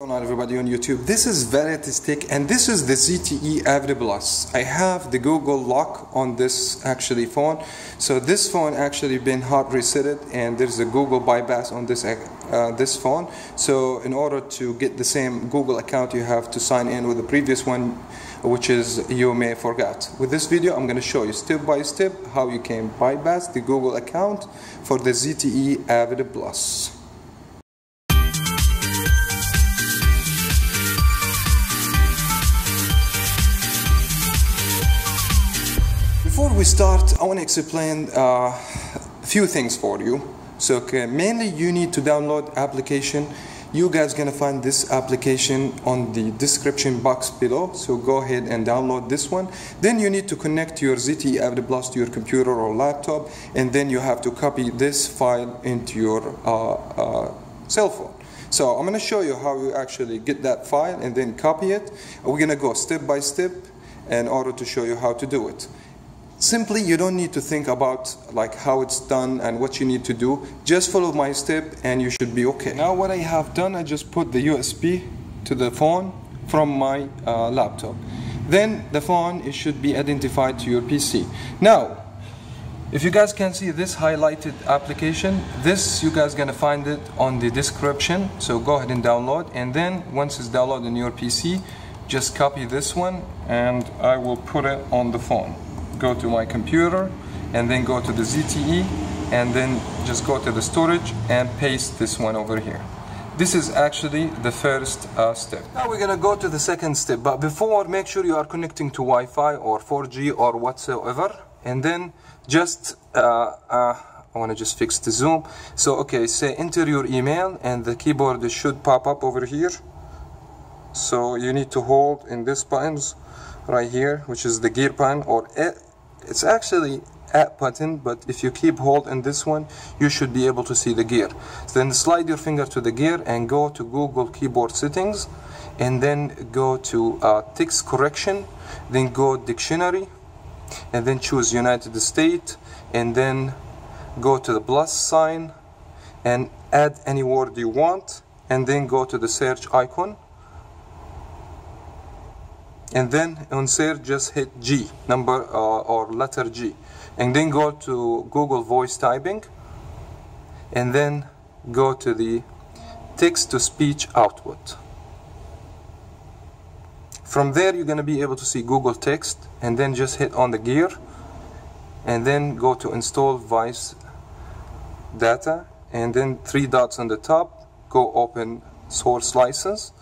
on everybody on YouTube. This is Veritastic and this is the ZTE Avid Plus I have the Google lock on this actually phone. So this phone actually been hard resetted and there's a Google bypass on this uh, this phone. So in order to get the same Google account you have to sign in with the previous one which is you may forget. With this video I'm going to show you step by step how you can bypass the Google account for the ZTE Avid Plus we start, I want to explain uh, a few things for you. So okay, mainly you need to download application. You guys gonna find this application on the description box below. So go ahead and download this one. Then you need to connect your ZTE Plus to your computer or laptop, and then you have to copy this file into your uh, uh, cell phone. So I'm gonna show you how you actually get that file and then copy it. We're gonna go step by step in order to show you how to do it. Simply, you don't need to think about like how it's done and what you need to do. Just follow my step and you should be okay. Now what I have done, I just put the USB to the phone from my uh, laptop. Then the phone it should be identified to your PC. Now, if you guys can see this highlighted application, this you guys gonna find it on the description. So go ahead and download and then once it's downloaded on your PC, just copy this one and I will put it on the phone go to my computer and then go to the ZTE and then just go to the storage and paste this one over here. This is actually the first uh, step. Now we're gonna go to the second step, but before make sure you are connecting to Wi-Fi or 4G or whatsoever, and then just uh, uh, I want to just fix the zoom. So okay, say enter your email, and the keyboard should pop up over here. So you need to hold in this buttons right here, which is the gear button or it's actually add button but if you keep hold in this one you should be able to see the gear. So then slide your finger to the gear and go to Google keyboard settings and then go to uh, text correction then go dictionary and then choose United States and then go to the plus sign and add any word you want and then go to the search icon and then on search just hit G number uh, or letter G. And then go to Google voice typing. And then go to the text to speech output. From there you're going to be able to see Google text and then just hit on the gear. And then go to install voice data. And then three dots on the top go open source license.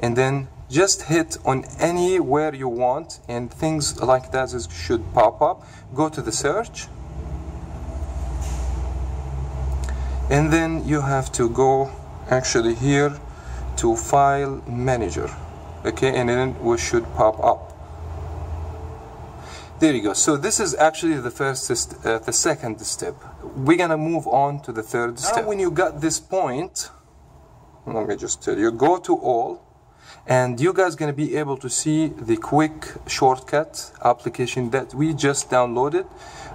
And then just hit on anywhere you want and things like that should pop up. Go to the search. And then you have to go actually here to file manager. Okay and then we should pop up. There you go. So this is actually the first uh, the second step. We're gonna move on to the third step. now when you got this point let me just tell you go to all and you guys to be able to see the quick shortcut application that we just downloaded.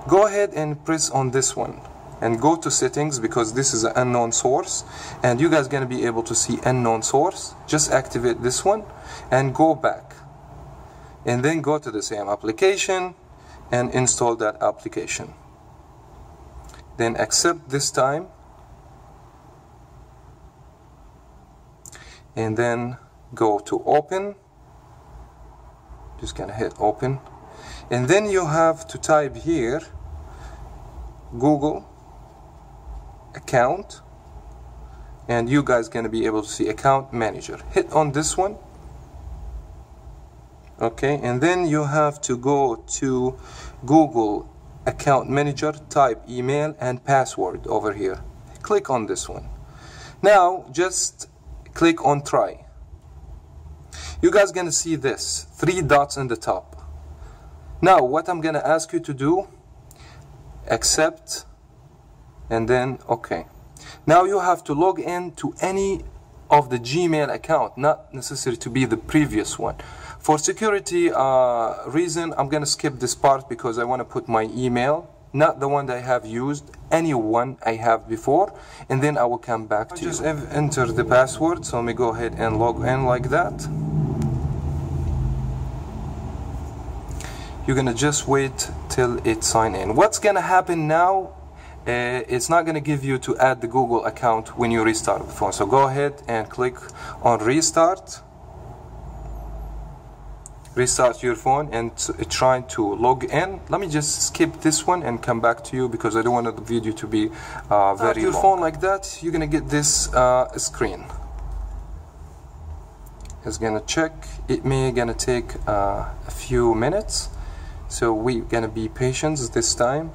Go ahead and press on this one and go to settings because this is an unknown source. And you guys to be able to see unknown source. Just activate this one and go back. And then go to the same application and install that application. Then accept this time. And then go to open. Just gonna hit open. And then you have to type here Google account. And you guys gonna be able to see account manager. Hit on this one. Okay and then you have to go to Google account manager type email and password over here. Click on this one. Now just click on try you guys gonna see this three dots in the top now what I'm gonna ask you to do accept and then okay now you have to log in to any of the Gmail account not necessary to be the previous one for security uh, reason I'm gonna skip this part because I want to put my email not the one that I have used, any one I have before, and then I will come back to just you. Just enter the password, so let me go ahead and log in like that. You're gonna just wait till it sign in. What's gonna happen now uh, it's not going to give you to add the Google account when you restart the phone. So go ahead and click on restart. Restart your phone and try to log in. Let me just skip this one and come back to you because I don't want the video to be uh, very your long. phone like that, you're going to get this uh, screen. It's going to check. It may going to take uh, a few minutes. So we're to be patient this time.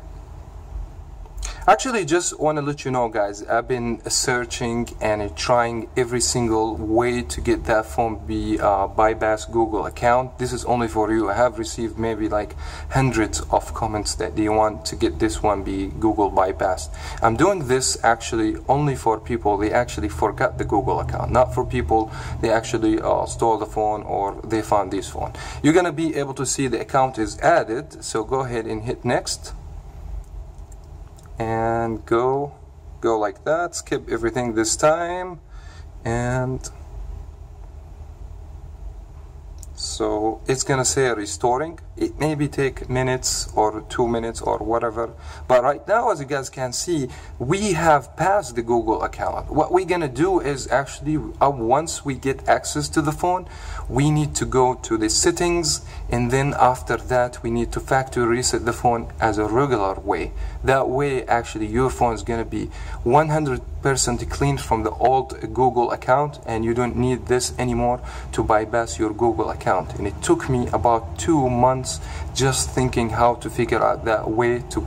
Actually, just want to let you know, guys, I've been searching and trying every single way to get that phone be uh, bypass Google account. This is only for you. I have received maybe like hundreds of comments that they want to get this one be Google bypassed. I'm doing this actually only for people they actually forgot the Google account, not for people they actually uh, stole the phone or they found this phone. You're gonna be able to see the account is added, so go ahead and hit next and go go like that skip everything this time and so it's gonna say restoring it maybe take minutes or two minutes or whatever but right now as you guys can see we have passed the Google account. What we're gonna do is actually uh, once we get access to the phone we need to go to the settings and then after that we need to factory reset the phone as a regular way. That way actually your phone is gonna be 100% clean from the old Google account and you don't need this anymore to bypass your Google account. And it took me about two months just thinking how to figure out that way to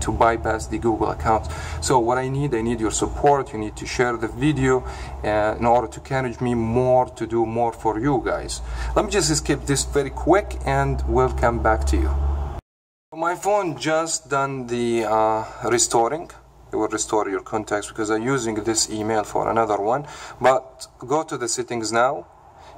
to bypass the Google account. So what I need, I need your support. You need to share the video uh, in order to encourage me more to do more for you guys. Let me just skip this very quick and we'll come back to you. My phone just done the uh, restoring. It will restore your contacts because I'm using this email for another one. But go to the settings now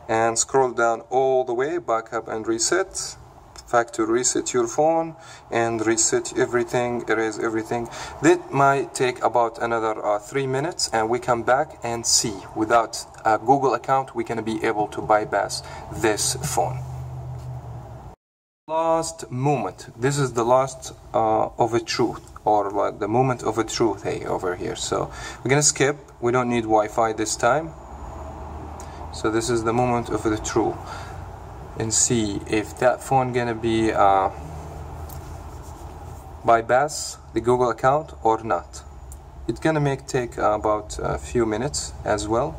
and scroll down all the way, backup and reset factory reset your phone and reset everything erase everything. That might take about another uh, three minutes and we come back and see. Without a google account we can be able to bypass this phone. Last moment. This is the last uh, of a truth or like the moment of a truth hey over here. So we're gonna skip. We don't need Wi-Fi this time. So this is the moment of the truth and see if that phone gonna be uh, bypass the Google account or not. It's gonna make take about a few minutes as well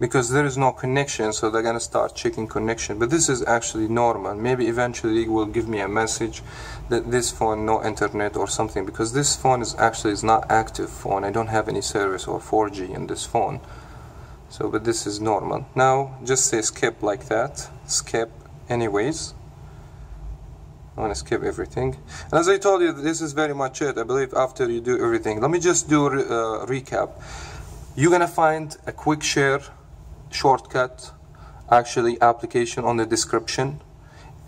because there is no connection so they're gonna start checking connection. But this is actually normal. Maybe eventually it will give me a message that this phone no internet or something because this phone is actually is not active phone. I don't have any service or 4G in this phone. So but this is normal. Now just say skip like that. Skip anyways. I want to skip everything. And as I told you this is very much it. I believe after you do everything. Let me just do a uh, recap. You're gonna find a quick share shortcut actually application on the description.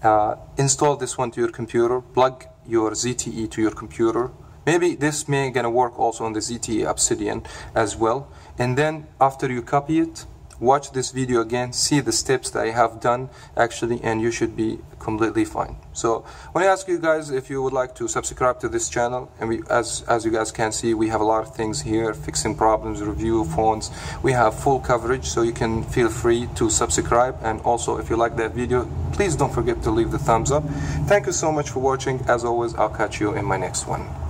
Uh, install this one to your computer plug your ZTE to your computer. Maybe this may gonna work also on the ZTE Obsidian as well. And then after you copy it watch this video again see the steps that I have done actually and you should be completely fine. So I want to ask you guys if you would like to subscribe to this channel and we as as you guys can see we have a lot of things here fixing problems review phones. We have full coverage so you can feel free to subscribe. And also if you like that video please don't forget to leave the thumbs up. Thank you so much for watching. As always I'll catch you in my next one